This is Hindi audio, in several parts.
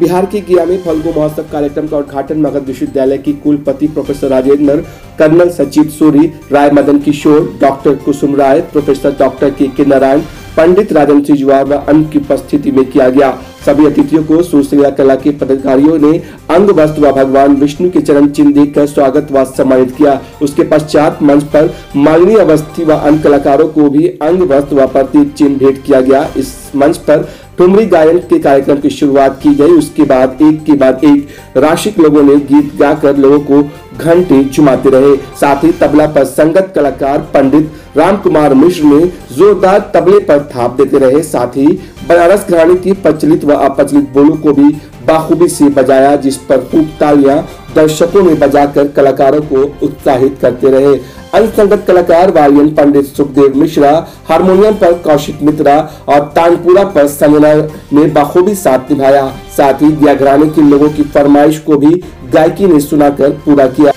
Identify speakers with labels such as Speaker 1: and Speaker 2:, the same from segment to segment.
Speaker 1: बिहार की गया में फल्गु महोत्सव कार्यक्रम का उद्घाटन मगध विश्वविद्यालय की कुलपति professor Rajendra, colonel Sachiv Suri, Rai Madan Kishore, doctor Kusum Rai, professor doctor K K Narayan, पंडित राजन सिजवार व अन्य की उपस्थिति में किया गया। सभी अतिथियों को सुश्रिया कला के पदाधिकारियों ने अंग वस्त्र व भगवान विष्णु के चरण चिन्ह देकर स्वागत व सम्मानित किया। उसके पश्चात मंच पर मालिनी अवस्थी व अन्य कलाकारों को भी अंग वस्त्र व प्रतीक चिन्ह भेंट किया गया। इस मंच पर ठुमरी गायन के कार्यक्रम की शुरुआत की गई। उसके बाद, एक के बाद एक राशिक लोगों ने गीत गाकर लोगों को घंटे चुमाते रहे। साथ ही तबला पर संगत कलाकार पंडित राम कुमार मिश्र ने जोरदार तबले पर थाप देते रहे। साथ ही बनारस घराने की प्रचलित व अप्रचलित बोलों को भी बाखूबी से बजाया, जिस पर खूब तालियाँ दर्शकों ने बजाकर कलाकारों को उत्साहित करते रहे। अन्य संगत कलाकार वालियन पंडित सुखदेव मिश्रा, हारमोनियम पर कौशिक मित्रा और तानपुरा पर संजना ने बखूबी साथ निभाया। साथ ही दिया के लोगों की फरमाइश को भी गायकी ने सुनाकर पूरा किया।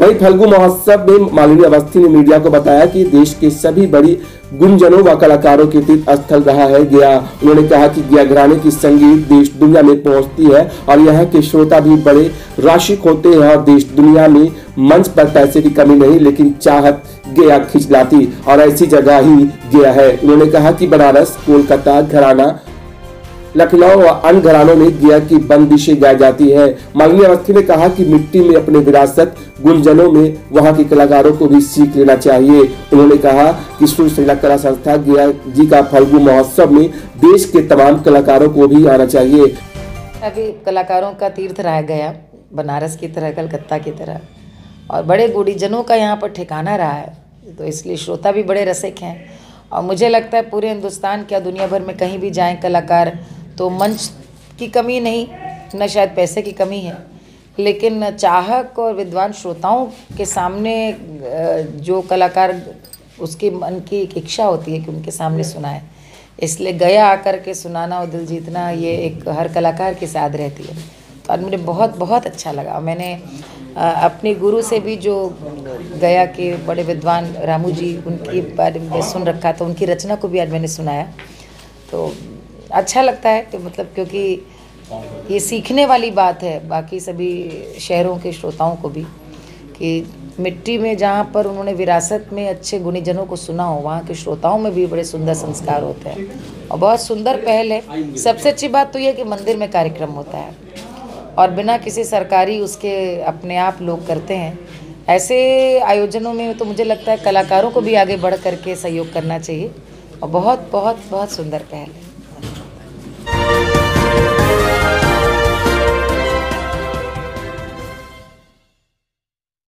Speaker 1: वहीं फल्गु महोत्सव में मालिनी अवस्थी ने मीडिया को बताया कि देश के सभी बड़ी गुंजनों व कलाकारों के तीर्थ स्थल रहा है, गया। उन्होंने कहा कि गया घराने की संगीत देश दुनिया में पहुँचती है और यहाँ के श्रोता भी बड़े राशिक होते हैं और देश दुनिया में मंच पर पैसे की कमी नहीं, लेकिन चाहत गया खिंचलाती और ऐसी जगह ही गया है। उन्होंने कहा कि बनारस, कोलकाता, घराना लखनऊ और अन्य घरानों में गिया की बंदिशें गाई जाती है। मालिनी अवस्थी ने कहा कि मिट्टी में अपने विरासत गुंजनों में वहाँ के कलाकारों को भी सीख लेना चाहिए। उन्होंने कहा कि सुरसैला कला संस्था गया जी का फल्गु महोत्सव में देश के तमाम कलाकारों को भी आना चाहिए।
Speaker 2: अभी कलाकारों का तीर्थ रह गया, बनारस की तरह, कलकत्ता की तरह। और बड़े गुड़ीजनों का यहाँ पर ठिकाना रहा है तो इसलिए श्रोता भी बड़े रसिक हैं। और मुझे लगता है पूरे हिंदुस्तान क्या दुनिया भर में कहीं भी जाएँ कलाकार तो मंच की कमी नहीं, न शायद पैसे की कमी है। लेकिन चाहक और विद्वान श्रोताओं के सामने जो कलाकार उसके मन की एक इच्छा होती है कि उनके सामने सुनाए। इसलिए गया आकर के सुनाना और दिल जीतना, ये एक हर कलाकार की साथ रहती है। तो आज मुझे बहुत बहुत अच्छा लगा। मैंने अपने गुरु से भी जो गया के बड़े विद्वान रामू जी, उनके बारे में सुन रखा था, उनकी रचना को भी आज मैंने सुनाया। तो अच्छा लगता है तो मतलब क्योंकि ये सीखने वाली बात है, बाकी सभी शहरों के श्रोताओं को भी, कि मिट्टी में जहाँ पर उन्होंने विरासत में अच्छे गुणीजनों को सुना हो, वहाँ के श्रोताओं में भी बड़े सुंदर संस्कार होते हैं। और बहुत सुंदर पहल है। सबसे अच्छी बात तो यह कि मंदिर में कार्यक्रम होता है। और बिना किसी सरकारी उसके अपने आप लोग करते हैं। ऐसे आयोजनों में तो मुझे लगता है कलाकारों को भी आगे बढ़ करके सहयोग करना चाहिए। और बहुत बहुत बहुत सुंदर पहल है।